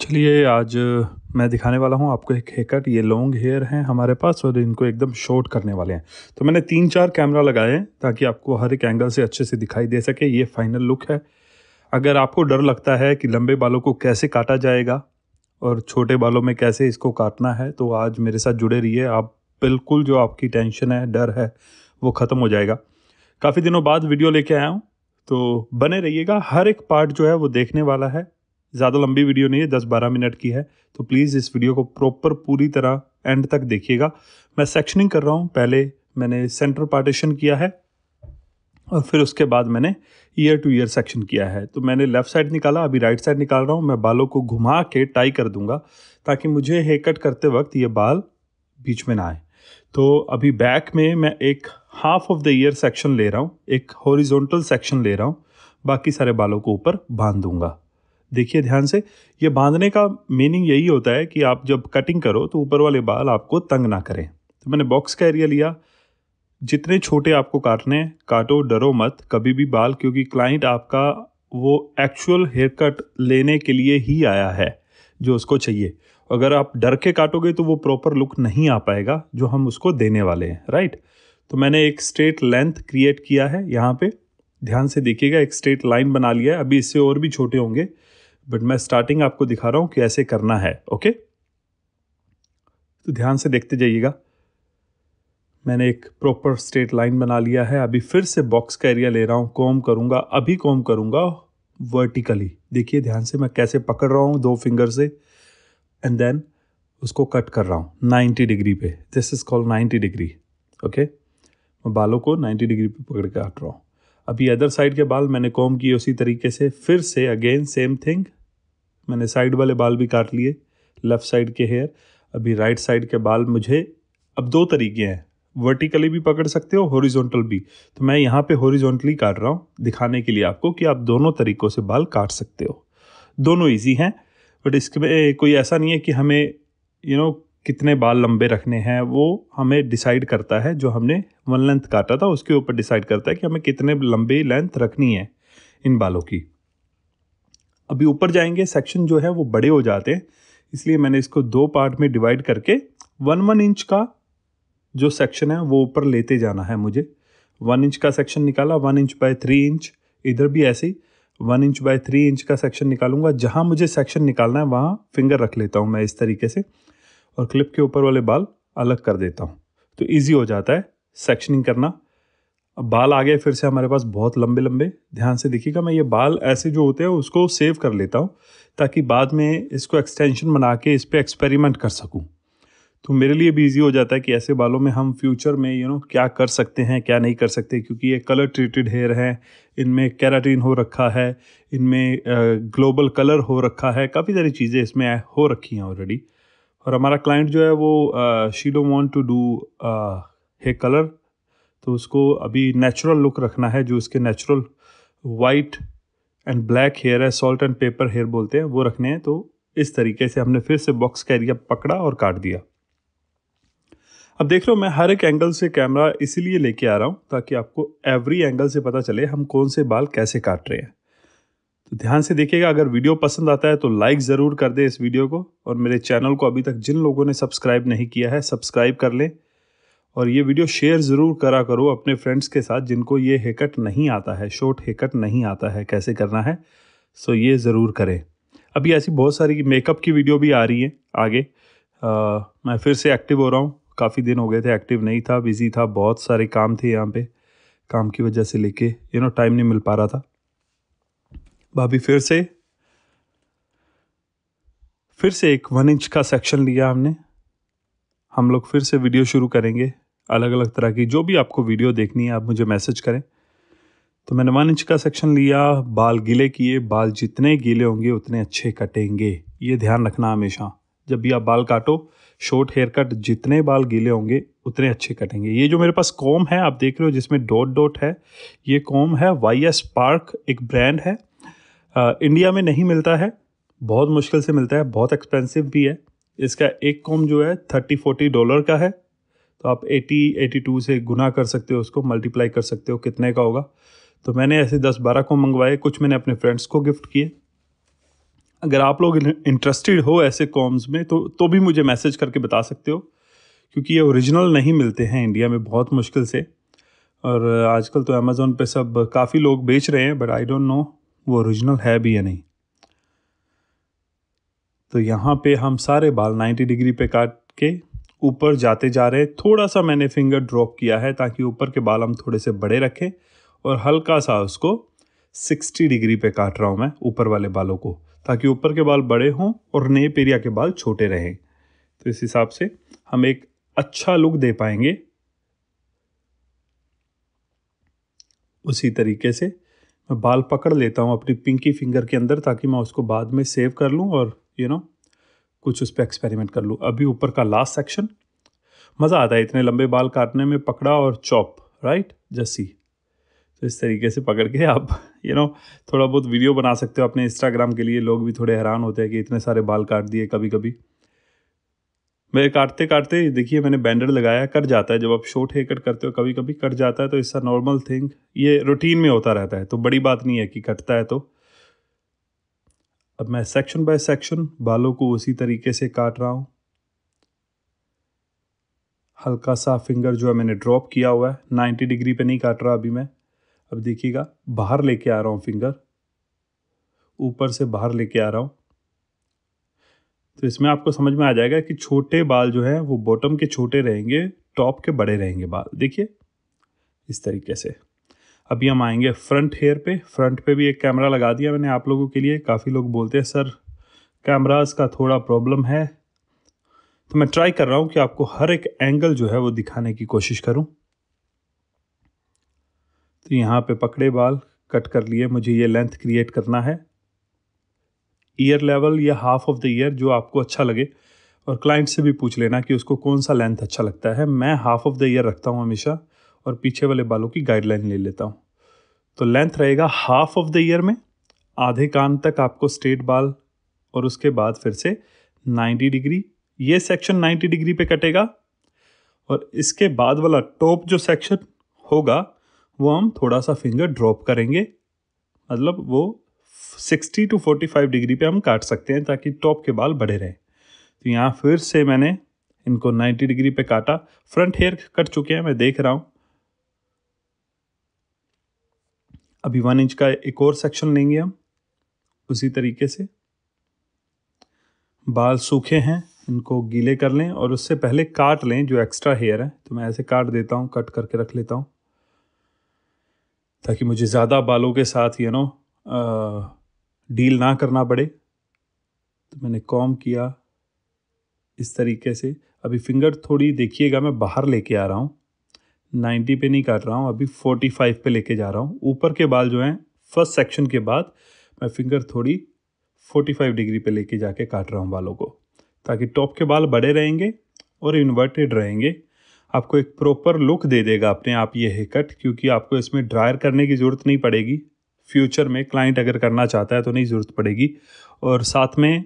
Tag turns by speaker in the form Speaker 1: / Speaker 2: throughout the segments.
Speaker 1: चलिए, आज मैं दिखाने वाला हूँ, आपको एक हेयर ये लॉन्ग हेयर हैं हमारे पास और इनको एकदम शॉर्ट करने वाले हैं। तो मैंने तीन चार कैमरा लगाए हैं ताकि आपको हर एक एंगल से अच्छे से दिखाई दे सके, ये फाइनल लुक है। अगर आपको डर लगता है कि लंबे बालों को कैसे काटा जाएगा और छोटे बालों में कैसे इसको काटना है तो आज मेरे साथ जुड़े रहिए। आप बिल्कुल जो आपकी टेंशन है, डर है, वो ख़त्म हो जाएगा। काफ़ी दिनों बाद वीडियो लेके आया हूँ तो बने रहिएगा। हर एक पार्ट जो है वो देखने वाला है। ज़्यादा लंबी वीडियो नहीं है, दस बारह मिनट की है तो प्लीज़ इस वीडियो को प्रॉपर पूरी तरह एंड तक देखिएगा। मैं सेक्शनिंग कर रहा हूँ, पहले मैंने सेंटर पार्टीशन किया है, और फिर उसके बाद मैंने ईयर टू ईयर सेक्शन किया है। तो मैंने लेफ़्ट साइड निकाला, अभी राइट साइड निकाल रहा हूँ, मैं बालों को घुमा के टाई कर दूँगा, ताकि मुझे हेयर कट करते वक्त ये बाल बीच में ना आए। तो अभी बैक में मैं एक half of the ear section ले रहा हूँ, एक हॉरिजॉन्टल सेक्शन ले रहा हूँ, बाकी सारे बालों को ऊपर बाँध दूँगा। देखिए ध्यान से, ये बांधने का मीनिंग यही होता है कि आप जब कटिंग करो तो ऊपर वाले बाल आपको तंग ना करें। तो मैंने बॉक्स का एरिया लिया। जितने छोटे आपको काटने काटो, डरो मत। कभी भी बाल, क्योंकि क्लाइंट आपका वो एक्चुअल हेयर कट लेने के लिए ही आया है, जो उसको चाहिए। अगर आप डर के काटोगे तो वो प्रॉपर लुक नहीं आ पाएगा, जो हम उसको देने वाले हैं राइट तो मैंने एक स्ट्रेट लेंथ क्रिएट किया है यहाँ पे। ध्यान से देखिएगा, एक स्ट्रेट लाइन बना लिया है। अभी इससे और भी छोटे होंगे। बट मैं स्टार्टिंग आपको दिखा रहा हूँ कि ऐसे करना है ओके तो ध्यान से देखते जाइएगा। मैंने एक प्रॉपर स्ट्रेट लाइन बना लिया है। अभी फिर से बॉक्स का एरिया ले रहा हूँ। कॉम करूँगा, अभी कॉम करूँगा वर्टिकली देखिए, ध्यान से मैं कैसे पकड़ रहा हूँ दो फिंगर से एंड देन उसको कट कर रहा हूँ। 90 डिग्री पे। This is called 90 degree okay मैं बालों को 90 डिग्री पे पकड़ के काट रहा हूँ। अभी अदर साइड के बाल मैंने कॉम किए उसी तरीके से। फिर से अगेन सेम थिंग मैंने साइड वाले बाल भी काट लिए। लेफ़्ट साइड के हेयर अभी राइट साइड के बाल मुझे अब दो तरीके हैं। वर्टिकली भी पकड़ सकते हो हॉरिजॉन्टल भी। तो मैं यहाँ पे हॉरिजॉन्टली काट रहा हूँ। दिखाने के लिए आपको कि आप दोनों तरीक़ों से बाल काट सकते हो। दोनों ईजी हैं बट इसमें कोई ऐसा नहीं है कि हमें यू नो कितने बाल लंबे रखने हैं, वो हमें डिसाइड करता है, जो हमने वन लेंथ काटा था, उसके ऊपर डिसाइड करता है कि हमें कितने लंबी लेंथ रखनी है इन बालों की। अभी ऊपर जाएँगे सेक्शन जो है वो बड़े हो जाते हैं, इसलिए मैंने इसको दो पार्ट में डिवाइड करके वन वन इंच का जो सेक्शन है, वो ऊपर लेते जाना है मुझे। वन इंच का सेक्शन निकाला one inch by three inch इधर भी ऐसे ही one inch by three inch का सेक्शन निकालूँगा, जहाँ मुझे सेक्शन निकालना है, वहाँ फिंगर रख लेता हूँ मैं इस तरीके से। और क्लिप के ऊपर वाले बाल अलग कर देता हूँ। तो ईजी हो जाता है सेक्शनिंग करना। अब बाल आ गए फिर से हमारे पास बहुत लंबे लंबे ध्यान से देखिएगा, मैं ये बाल ऐसे जो होते हैं, उसको सेव कर लेता हूँ, ताकि बाद में इसको एक्सटेंशन बना के इस पर एक्सपेरिमेंट कर सकूँ। तो मेरे लिए भी ईजी हो जाता है कि ऐसे बालों में हम फ्यूचर में यू नो क्या कर सकते हैं, क्या नहीं कर सकते, क्योंकि ये कलर ट्रीटेड हेयर हैं, इनमें कैराटीन हो रखा है, इनमें ग्लोबल कलर हो रखा है, काफ़ी सारी चीज़ें इसमें हो रखी हैं ऑलरेडी और हमारा क्लाइंट जो है वो she do want to do her colour तो उसको अभी नेचुरल लुक रखना है, जो उसके natural white and black hair है सॉल्ट एंड पेपर हेयर बोलते हैं, वो रखने हैं तो इस तरीके से हमने फिर से बॉक्स का एरिया पकड़ा और काट दिया। अब देख लो, मैं हर एक एंगल से कैमरा इसीलिए लेके आ रहा हूँ, ताकि आपको एवरी एंगल से पता चले हम कौन से बाल कैसे काट रहे हैं। तो ध्यान से देखिएगा अगर वीडियो पसंद आता है तो लाइक ज़रूर कर दे इस वीडियो को और मेरे चैनल को अभी तक जिन लोगों ने सब्सक्राइब नहीं किया है सब्सक्राइब कर लें और ये वीडियो शेयर ज़रूर करा करो अपने फ्रेंड्स के साथ जिनको ये हेकट नहीं आता है शॉर्ट हेकट नहीं आता है कैसे करना है सो ये ज़रूर करें। अभी ऐसी बहुत सारी मेकअप की वीडियो भी आ रही है आगे। आ, मैं फिर से एक्टिव हो रहा हूँ काफ़ी दिन हो गए थे एक्टिव नहीं था बिज़ी था बहुत सारे काम थे यहाँ पे काम की वजह से लेके यू नो टाइम नहीं मिल पा रहा था। भाभी, फिर से? फिर से एक वन इंच का सेक्शन लिया हमने। हम लोग फिर से वीडियो शुरू करेंगे अलग अलग तरह की। जो भी आपको वीडियो देखनी है, आप मुझे मैसेज करें। तो मैंने वन इंच का सेक्शन लिया, बाल गीले किए। बाल जितने गीले होंगे, उतने अच्छे कटेंगे। ये ध्यान रखना हमेशा। जब भी आप बाल काटो शॉर्ट हेयर कट जितने बाल गीले होंगे, उतने अच्छे कटेंगे। ये जो मेरे पास कॉम है, आप देख रहे हो, जिसमें डॉट डॉट है, ये कॉम है वाई एस पार्क एक ब्रांड है। इंडिया में नहीं मिलता है, बहुत मुश्किल से मिलता है, बहुत एक्सपेंसिव भी है। इसका एक कॉम जो है थर्टी फोर्टी डॉलर का है। तो आप एटी एटी टू से गुना कर सकते हो उसको मल्टीप्लाई कर सकते हो, कितने का होगा। तो मैंने ऐसे दस बारह को मंगवाए, कुछ मैंने अपने फ्रेंड्स को गिफ्ट किए। अगर आप लोग इंटरेस्टेड हो ऐसे कॉम्स में तो तो भी मुझे मैसेज करके बता सकते हो। क्योंकि ये ओरिजिनल नहीं मिलते हैं इंडिया में, बहुत मुश्किल से। और आजकल तो अमेज़ोन पे सब काफ़ी लोग बेच रहे हैं बट आई डोंट नो वो ओरिजिनल है भी या नहीं। तो यहाँ पे हम सारे बाल 90 डिग्री पे काट के ऊपर जाते जा रहे हैं। थोड़ा सा मैंने फिंगर ड्रॉप किया है ताकि ऊपर के बाल हम थोड़े से बड़े रखें और हल्का सा उसको 60 डिग्री पे काट रहा हूँ मैं ऊपर वाले बालों को, ताकि ऊपर के बाल बड़े हों और नेप एरिया के बाल छोटे रहें। तो इस हिसाब से हम एक अच्छा लुक दे पाएँगे। उसी तरीके से मैं बाल पकड़ लेता हूँ अपनी पिंकी फिंगर के अंदर ताकि मैं उसको बाद में सेव कर लूँ और यू you नो know, कुछ उस पर एक्सपेरिमेंट कर लूँ। अभी ऊपर का लास्ट सेक्शन मज़ा आता है इतने लंबे बाल काटने में पकड़ा और चॉप राइट जस्सी। तो इस तरीके से पकड़ के आप यू नो थोड़ा बहुत वीडियो बना सकते हो अपने इंस्टाग्राम के लिए। लोग भी थोड़े हैरान होते हैं कि इतने सारे बाल काट दिए कभी कभी मैं काटते काटते देखिए मैंने बैंडर लगाया कट जाता है। जब आप शॉर्ट हेयर कट करते हो कभी कभी कट जाता है तो इसका नॉर्मल थिंग ये रूटीन में होता रहता है तो बड़ी बात नहीं है कि कटता है तो। अब मैं सेक्शन बाय सेक्शन बालों को उसी तरीके से काट रहा हूँ। हल्का सा फिंगर जो है मैंने ड्रॉप किया हुआ है। नाइन्टी डिग्री पे नहीं काट रहा अभी मैं। अब देखिएगा, बाहर लेके आ रहा हूँ फिंगर ऊपर से बाहर लेके आ रहा हूँ। तो इसमें आपको समझ में आ जाएगा कि छोटे बाल जो हैं, वो बॉटम के छोटे रहेंगे टॉप के बड़े रहेंगे बाल। देखिए, इस तरीके से। अभी हम आएँगे फ्रंट हेयर पे। फ्रंट पे भी एक कैमरा लगा दिया मैंने आप लोगों के लिए। काफ़ी लोग बोलते हैं, सर कैमराज का थोड़ा प्रॉब्लम है। तो मैं ट्राई कर रहा हूँ कि आपको हर एक एंगल जो है वो दिखाने की कोशिश करूँ। तो यहाँ पे पकड़े बाल कट कर लिए। मुझे ये लेंथ क्रिएट करना है। ईयर लेवल या हाफ़ ऑफ़ द ईयर जो आपको अच्छा लगे, और क्लाइंट से भी पूछ लेना कि उसको कौन सा लेंथ अच्छा लगता है। मैं हाफ़ ऑफ़ द ईयर रखता हूँ हमेशा, और पीछे वाले बालों की गाइडलाइन ले लेता हूँ। तो लेंथ रहेगा हाफ़ ऑफ़ द ईयर में, आधे कान तक आपको स्ट्रेट बाल, और उसके बाद फिर से 90 डिग्री ये सेक्शन 90 डिग्री पे कटेगा, और इसके बाद वाला टॉप जो सेक्शन होगा, वो हम थोड़ा सा फिंगर ड्रॉप करेंगे। मतलब वो 60 टू 45 डिग्री पे हम काट सकते हैं ताकि टॉप के बाल बड़े रहें। तो यहाँ फिर से मैंने इनको 90 डिग्री पे काटा। फ्रंट हेयर कट चुके हैं, मैं देख रहा हूँ। अभी वन इंच का एक और सेक्शन लेंगे हम, उसी तरीके से। बाल सूखे हैं, इनको गीले कर लें और उससे पहले काट लें जो एक्स्ट्रा हेयर है। तो मैं ऐसे काट देता हूँ कट करके रख लेता हूँ। ताकि मुझे ज़्यादा बालों के साथ यू नो डील ना करना पड़े। तो मैंने कॉम किया इस तरीके से। अभी फिंगर थोड़ी देखिएगा, मैं बाहर लेके आ रहा हूँ। नाइन्टी पे नहीं काट रहा हूँ, अभी फोर्टी फाइव पे लेके जा रहा हूँ। ऊपर के बाल जो हैं, फ़र्स्ट सेक्शन के बाद मैं फिंगर थोड़ी फोर्टी फाइव डिग्री पे लेके जाके काट रहा हूँ बालों को, ताकि टॉप के बाल बड़े रहेंगे और इन्वर्टेड रहेंगे। आपको एक प्रॉपर लुक दे देगा अपने आप ये हेयर कट क्योंकि आपको इसमें ड्रायर करने की ज़रूरत नहीं पड़ेगी। फ्यूचर में क्लाइंट अगर करना चाहता है तो नहीं, ज़रूरत पड़ेगी। और साथ में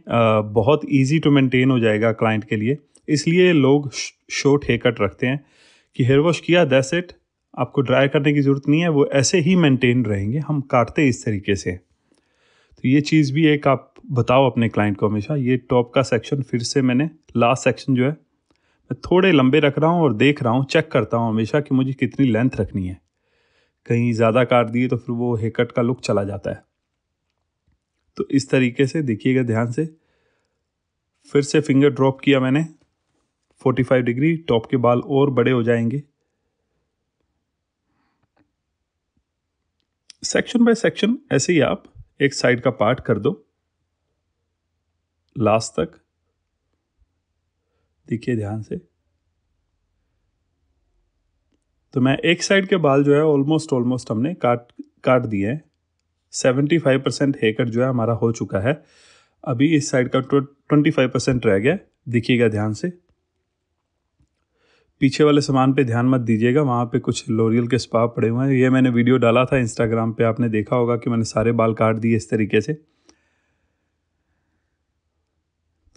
Speaker 1: बहुत इजी टू मेंटेन हो जाएगा क्लाइंट के लिए। इसलिए लोग शॉर्ट हेयर कट रखते हैं कि हेयर वॉश किया दैस इट आपको ड्राई करने की ज़रूरत नहीं है, वो ऐसे ही मेंटेन रहेंगे। हम काटते इस तरीके से। तो ये चीज़ भी एक आप बताओ अपने क्लाइंट को हमेशा। ये टॉप का सेक्शन फिर से मैंने लास्ट सेक्शन जो है, मैं थोड़े लंबे रख रहा हूँ और देख रहा हूँ चेक करता हूँ हमेशा कि मुझे कितनी लेंथ रखनी है। कहीं ज़्यादा काट दिए तो फिर वो हेकट का लुक चला जाता है। तो इस तरीके से देखिएगा ध्यान से। फिर से फिंगर ड्रॉप किया मैंने। 45 डिग्री, टॉप के बाल और बड़े हो जाएँगे। सेक्शन बाय सेक्शन ऐसे ही आप एक साइड का पार्ट कर दो। लास्ट तक। देखिए ध्यान से। तो मैं एक साइड के बाल जो है ऑलमोस्ट ऑलमोस्ट हमने काट काट दिए हैं। Seventy five percent hair cut जो है हमारा हो चुका है। अभी इस साइड का ट्वेंटी फाइव परसेंट रह गया। देखिएगा ध्यान से। पीछे वाले सामान पे ध्यान मत दीजिएगा, वहाँ पे कुछ लोरियल के स्पा पड़े हुए हैं। ये मैंने वीडियो डाला था इंस्टाग्राम पे, आपने देखा होगा कि मैंने सारे बाल काट दिए इस तरीके से।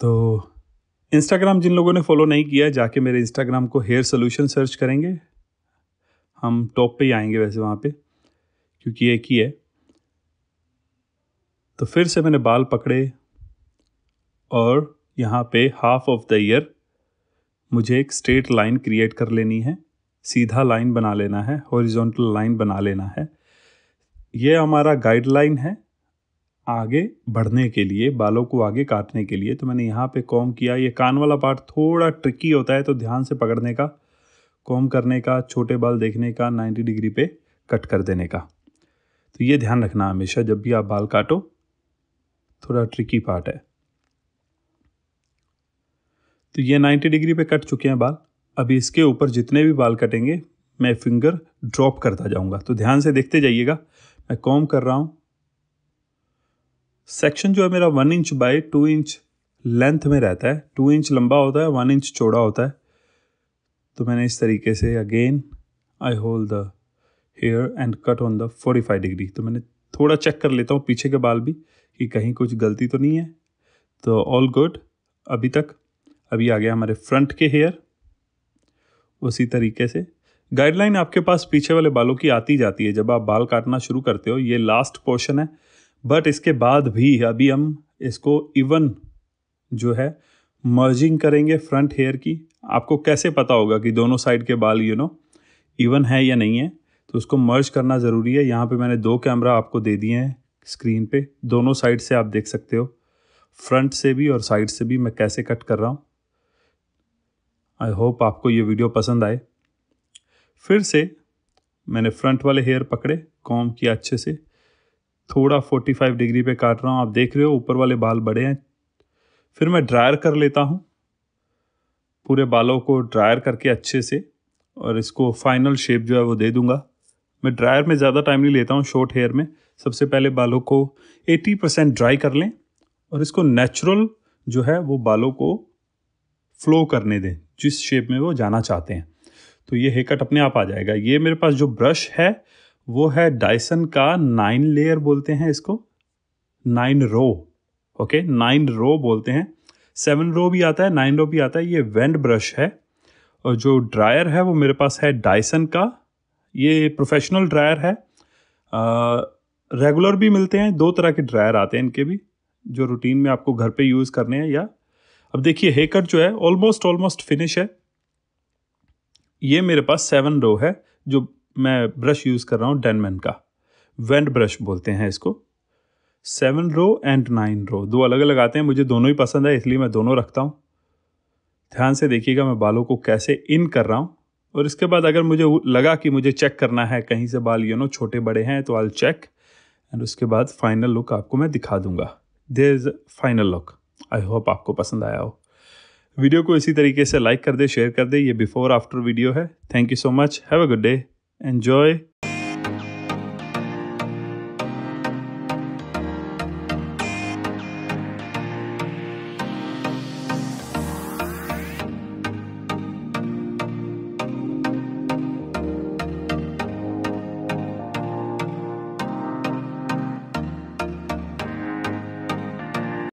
Speaker 1: तो इंस्टाग्राम जिन लोगों ने फॉलो नहीं किया जाके मेरे इंस्टाग्राम को हेयर सोल्यूशन सर्च करेंगे। हम टॉप पे ही आएँगे वैसे वहाँ पे, क्योंकि एक ही है। तो फिर से मैंने बाल पकड़े और यहाँ पे हाफ़ ऑफ़ द ईयर मुझे एक स्ट्रेट लाइन क्रिएट कर लेनी है, सीधा लाइन बना लेना है हॉरिजॉन्टल लाइन बना लेना है। ये हमारा गाइडलाइन है आगे बढ़ने के लिए, बालों को आगे काटने के लिए। तो मैंने यहाँ पे कॉम किया। ये कान वाला पार्ट थोड़ा ट्रिकी होता है तो ध्यान से पकड़ने का। कॉम करने का, छोटे बाल देखने का 90 डिग्री पे कट कर देने का। तो ये ध्यान रखना हमेशा, जब भी आप बाल काटो, थोड़ा ट्रिकी पार्ट है। तो ये 90 डिग्री पे कट चुके हैं बाल। अभी इसके ऊपर जितने भी बाल कटेंगे, मैं फिंगर ड्रॉप करता जाऊँगा। तो ध्यान से देखते जाइएगा, मैं कॉम कर रहा हूँ। सेक्शन जो है मेरा one inch by two inch length में रहता है। टू इंच लंबा होता है वन इंच चौड़ा होता है। तो मैंने इस तरीके से again I hold the hair and cut on the 45 degree तो मैंने थोड़ा चेक कर लेता हूँ पीछे के बाल भी कि कहीं कुछ गलती तो नहीं है। तो ऑल गुड अभी तक, अभी आ गया हमारे फ्रंट के हेयर उसी तरीके से गाइडलाइन आपके पास पीछे वाले बालों की आती जाती है। जब आप बाल काटना शुरू करते हो, ये लास्ट पोर्शन है। बट इसके बाद भी अभी हम इसको इवन जो है मर्जिंग करेंगे फ्रंट हेयर की। आपको कैसे पता होगा कि दोनों साइड के बाल यू नो इवन है या नहीं है? तो उसको मर्ज करना ज़रूरी है। यहाँ पे मैंने दो कैमरा आपको दे दिए हैं स्क्रीन पे। दोनों साइड से आप देख सकते हो। फ्रंट से भी और साइड से भी मैं कैसे कट कर रहा हूँ। आई होप आपको ये वीडियो पसंद आए। फिर से मैंने फ्रंट वाले हेयर पकड़े कॉम किया अच्छे से। थोड़ा 45 डिग्री पे काट रहा हूँ। आप देख रहे हो, ऊपर वाले बाल बड़े हैं फिर मैं ड्रायर कर लेता हूँ। पूरे बालों को ड्रायर करके अच्छे से और इसको फाइनल शेप जो है वो दे दूँगा। मैं ड्रायर में ज़्यादा टाइम नहीं लेता हूँ शॉर्ट हेयर में। सबसे पहले बालों को 80 परसेंट ड्राई कर लें और इसको नेचुरल जो है वो बालों को फ्लो करने दें, जिस शेप में वो जाना चाहते हैं। तो ये हेयर कट अपने आप आ जाएगा। ये मेरे पास जो ब्रश है, वो है डायसन का नाइन लेयर बोलते हैं इसको। Nine row okay nine row बोलते हैं। सेवन रो भी आता है नाइन रो भी आता है। ये वेंड ब्रश है। और जो ड्रायर है वो मेरे पास है डायसन का। ये प्रोफेशनल ड्रायर है। आ, रेगुलर भी मिलते हैं दो तरह के ड्रायर आते हैं इनके भी जो रूटीन में आपको घर पे यूज़ करने हैं या अब देखिए हेकर जो है ऑलमोस्ट ऑलमोस्ट फिनिश है। ये मेरे पास सेवन रो है जो मैं ब्रश यूज़ कर रहा हूँ डेनमैन का। वेंड ब्रश बोलते हैं इसको। Seven row and nine row. दो अलग अलग आते हैं, मुझे दोनों ही पसंद है, इसलिए मैं दोनों रखता हूँ। ध्यान से देखिएगा, मैं बालों को कैसे इन कर रहा हूँ। और इसके बाद अगर मुझे लगा कि मुझे चेक करना है, कहीं से बाल यू नो छोटे बड़े हैं तो आई चेक एंड उसके बाद फाइनल लुक आपको मैं दिखा दूँगा। There is final look I hope आपको पसंद आया हो। वीडियो को इसी तरीके से लाइक कर दे शेयर कर दे। ये बिफोर आफ्टर वीडियो है। Thank you so much have a good day Enjoy.